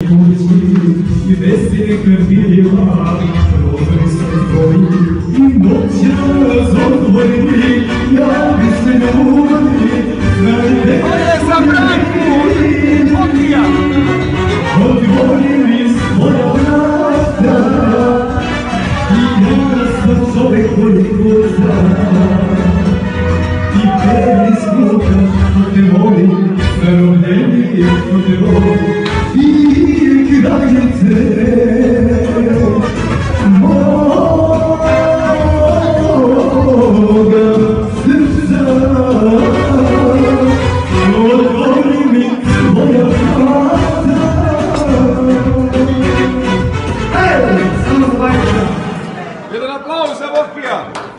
И весели копили И ночью разок войны Я без любви На От воли мне скоро правда И я распасовый твой глаза И перескука от воли Зарубление от воли Aplausos, amor, criado.